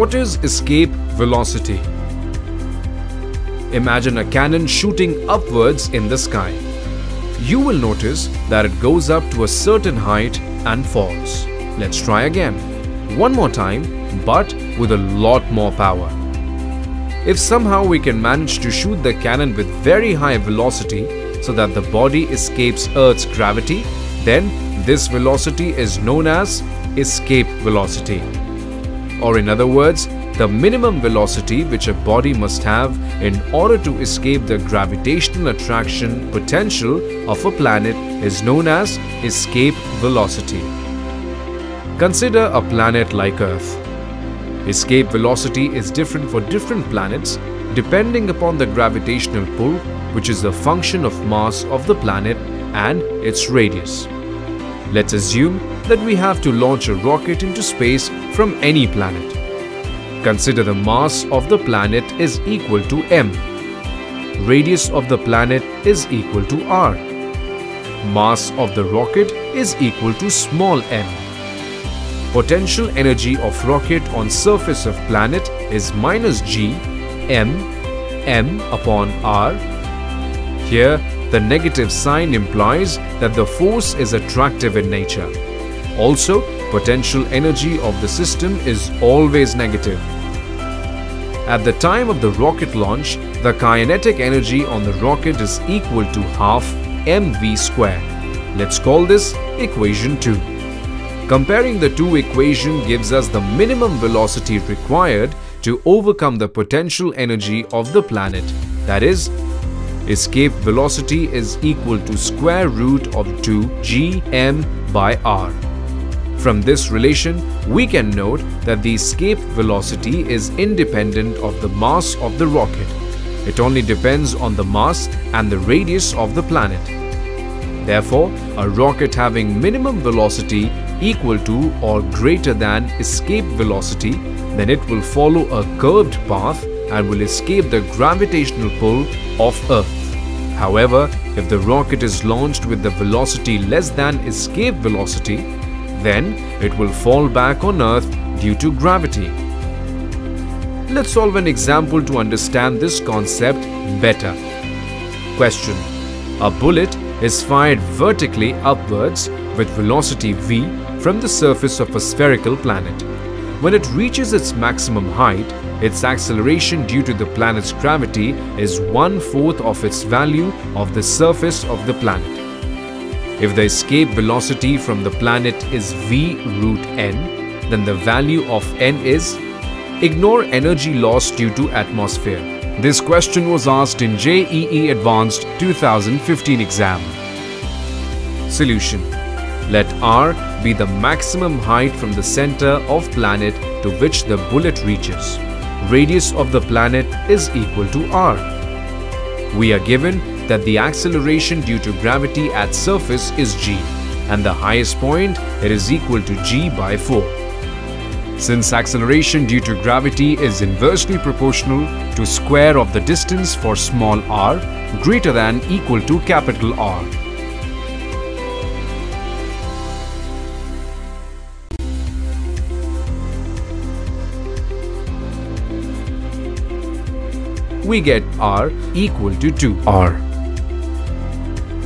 What is escape velocity? Imagine a cannon shooting upwards in the sky. You will notice that it goes up to a certain height and falls. Let's try again. One more time, but with a lot more power. If somehow we can manage to shoot the cannon with very high velocity so that the body escapes Earth's gravity, then this velocity is known as escape velocity. Or in other words, the minimum velocity which a body must have in order to escape the gravitational attraction potential of a planet is known as escape velocity. Consider a planet like Earth. Escape velocity is different for different planets depending upon the gravitational pull which is the function of mass of the planet and its radius. Let's assume that we have to launch a rocket into space from any planet. Consider the mass of the planet is equal to m. Radius of the planet is equal to r. Mass of the rocket is equal to small m potential energy of rocket on surface of planet is minus g m m upon r. Here, the negative sign implies that the force is attractive in nature. Also, potential energy of the system is always negative. At the time of the rocket launch, the kinetic energy on the rocket is equal to half mv square. Let's call this equation 2. Comparing the two equation gives us the minimum velocity required to overcome the potential energy of the planet. That is, escape velocity is equal to square root of 2 gm by r. From this relation, we can note that the escape velocity is independent of the mass of the rocket. It only depends on the mass and the radius of the planet. Therefore, a rocket having minimum velocity equal to or greater than escape velocity, then it will follow a curved path and will escape the gravitational pull of Earth. However, if the rocket is launched with the velocity less than escape velocity, then it will fall back on Earth due to gravity. Let's solve an example to understand this concept better. Question. A bullet is fired vertically upwards with velocity v from the surface of a spherical planet. When it reaches its maximum height, its acceleration due to the planet's gravity is one-fourth of its value of the surface of the planet. If the escape velocity from the planet is v root n, then the value of n is Ignore energy loss due to atmosphere. This question was asked in JEE Advanced 2015 exam. Solution let r be the maximum height from the center of planet to which the bullet reaches. Radius of the planet is equal to r. We are given that the acceleration due to gravity at surface is g and the highest point it is equal to g by 4. Since acceleration due to gravity is inversely proportional to square of the distance for small r greater than equal to capital R. we get r equal to 2r.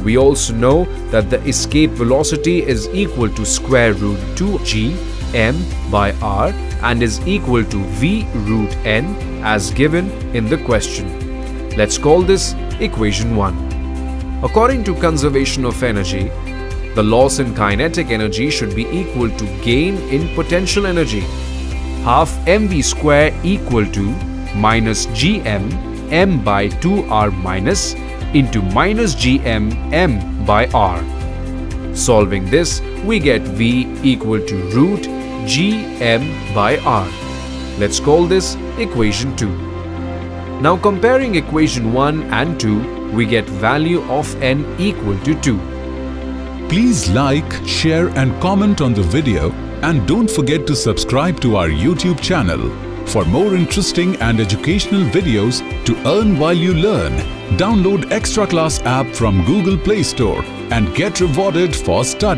We also know that the escape velocity is equal to square root 2g m by r and is equal to v root n as given in the question. Let's call this equation 1. According to conservation of energy, the loss in kinetic energy should be equal to gain in potential energy. Half mv square equal to minus gm m by 2r minus into minus gm m by r. Solving this, we get v equal to root gm by r. Let's call this equation 2. Now comparing equation 1 and 2, we get value of n equal to 2. Please like, share and comment on the video and don't forget to subscribe to our YouTube channel. For more interesting and educational videos to earn while you learn, download Extra Class app from Google Play Store and get rewarded for studying.